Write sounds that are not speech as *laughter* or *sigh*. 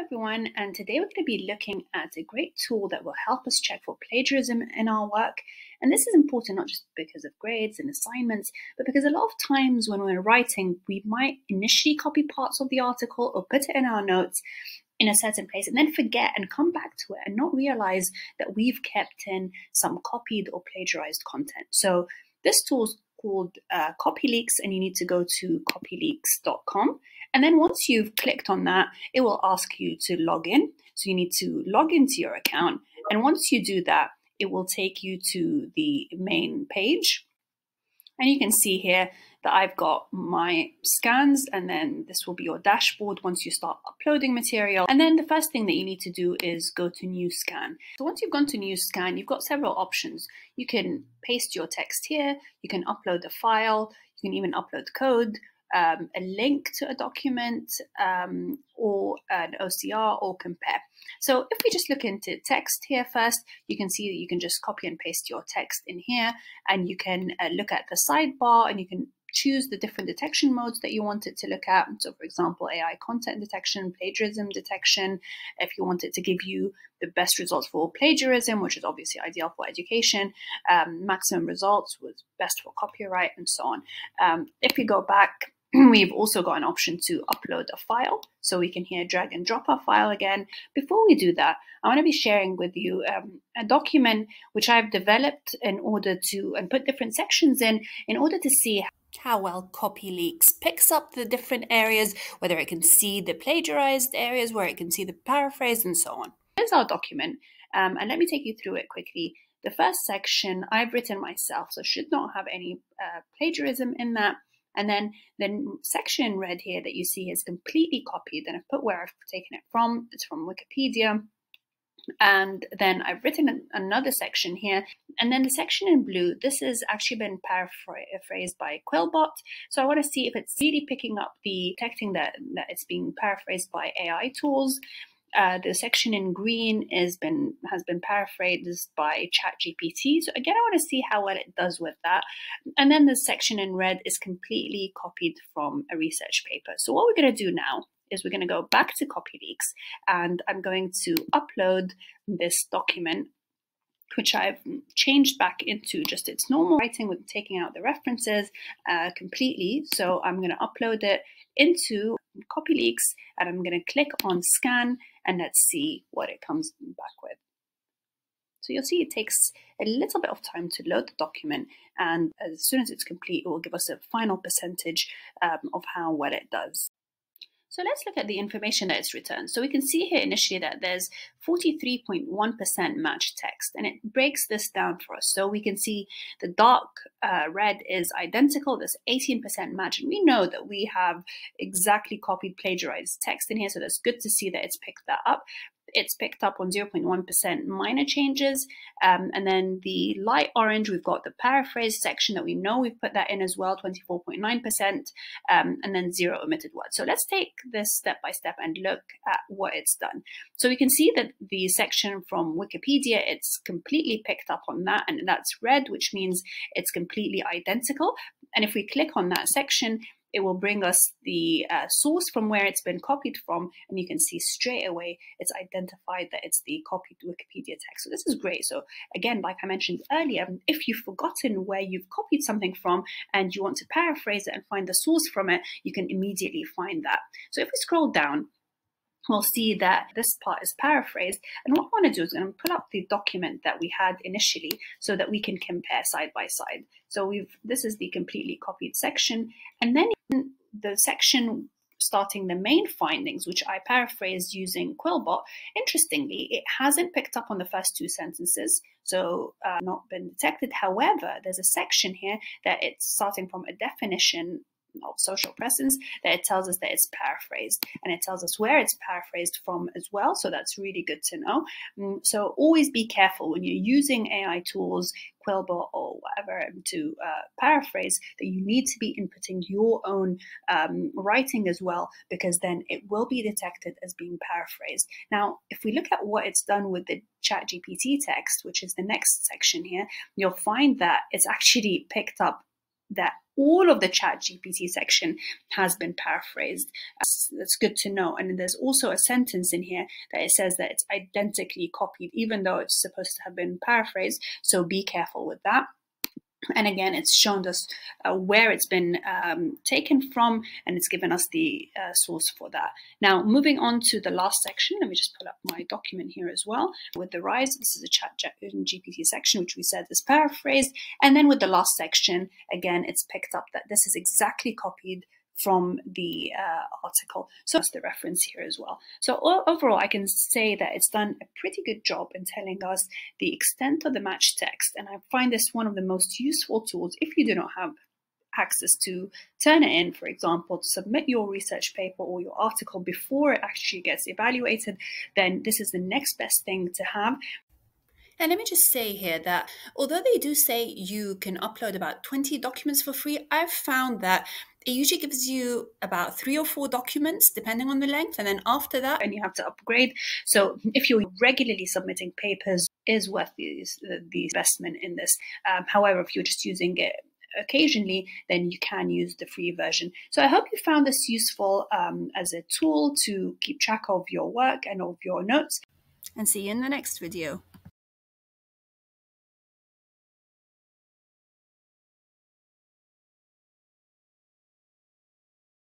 everyone, and today we're going to be looking at a great tool that will help us check for plagiarism in our work. And this is important not just because of grades and assignments, but because a lot of times when we're writing, we might initially copy parts of the article or put it in our notes in a certain place and then forget and come back to it and not realize that we've kept in some copied or plagiarized content. So this tool is called uh, CopyLeaks, and you need to go to copyleaks.com. And then once you've clicked on that, it will ask you to log in. So you need to log into your account. And once you do that, it will take you to the main page. And you can see here that I've got my scans and then this will be your dashboard once you start uploading material. And then the first thing that you need to do is go to new scan. So once you've gone to new scan, you've got several options. You can paste your text here, you can upload a file, you can even upload code, um, a link to a document um, or an OCR or compare. So if we just look into text here first, you can see that you can just copy and paste your text in here and you can uh, look at the sidebar and you can choose the different detection modes that you want it to look at. So, for example, AI content detection, plagiarism detection. If you want it to give you the best results for plagiarism, which is obviously ideal for education, um, maximum results was best for copyright, and so on. Um, if we go back, *clears throat* we've also got an option to upload a file. So we can here drag and drop our file again. Before we do that, I want to be sharing with you um, a document which I've developed in order to, and put different sections in, in order to see how well CopyLeaks picks up the different areas, whether it can see the plagiarized areas, where it can see the paraphrase, and so on. Here's our document, um, and let me take you through it quickly. The first section I've written myself, so should not have any uh, plagiarism in that. And then the section red here that you see is completely copied, and I've put where I've taken it from. It's from Wikipedia. And then I've written another section here. And then the section in blue, this has actually been paraphrased by Quillbot. So I want to see if it's really picking up the detecting that, that it's being paraphrased by AI tools. Uh, the section in green is been has been paraphrased by ChatGPT. So again, I want to see how well it does with that. And then the section in red is completely copied from a research paper. So what we're going to do now is we're going to go back to CopyLeaks and I'm going to upload this document which I've changed back into just its normal writing with taking out the references uh, completely. So I'm going to upload it into CopyLeaks and I'm going to click on scan and let's see what it comes back with. So you'll see it takes a little bit of time to load the document and as soon as it's complete it will give us a final percentage um, of how well it does. So let's look at the information that is returned. So we can see here initially that there's 43.1% matched text, and it breaks this down for us. So we can see the dark uh, red is identical, there's 18% match, and we know that we have exactly copied plagiarized text in here, so that's good to see that it's picked that up it's picked up on 0.1% minor changes. Um, and then the light orange, we've got the paraphrase section that we know we've put that in as well, 24.9%, um, and then zero omitted words. So let's take this step by step and look at what it's done. So we can see that the section from Wikipedia, it's completely picked up on that, and that's red, which means it's completely identical. And if we click on that section, it will bring us the uh, source from where it's been copied from, and you can see straight away it's identified that it's the copied Wikipedia text. So this is great. So again, like I mentioned earlier, if you've forgotten where you've copied something from and you want to paraphrase it and find the source from it, you can immediately find that. So if we scroll down, we'll see that this part is paraphrased. And what I want to do is I'm going to pull up the document that we had initially so that we can compare side by side. So we've this is the completely copied section. And then the section starting the main findings, which I paraphrased using Quillbot, interestingly, it hasn't picked up on the first two sentences, so uh, not been detected. However, there's a section here that it's starting from a definition of social presence that it tells us that it's paraphrased and it tells us where it's paraphrased from as well. So that's really good to know. Um, so always be careful when you're using AI tools, Quillbot or whatever to uh, paraphrase that you need to be inputting your own um, writing as well because then it will be detected as being paraphrased. Now, if we look at what it's done with the ChatGPT text, which is the next section here, you'll find that it's actually picked up that all of the chat GPT section has been paraphrased. That's good to know. And there's also a sentence in here that it says that it's identically copied, even though it's supposed to have been paraphrased. So be careful with that. And again, it's shown us uh, where it's been um, taken from, and it's given us the uh, source for that. Now, moving on to the last section, let me just pull up my document here as well. With the rise, this is a chat GPT section, which we said is paraphrased. And then with the last section, again, it's picked up that this is exactly copied from the uh, article. So that's the reference here as well. So overall, I can say that it's done a pretty good job in telling us the extent of the match text. And I find this one of the most useful tools if you do not have access to Turnitin, for example, to submit your research paper or your article before it actually gets evaluated, then this is the next best thing to have. And let me just say here that although they do say you can upload about 20 documents for free, I've found that it usually gives you about three or four documents depending on the length and then after that and you have to upgrade. So if you're regularly submitting papers is worth the, the investment in this. Um, however if you're just using it occasionally then you can use the free version. So i hope you found this useful um, as a tool to keep track of your work and of your notes. And see you in the next video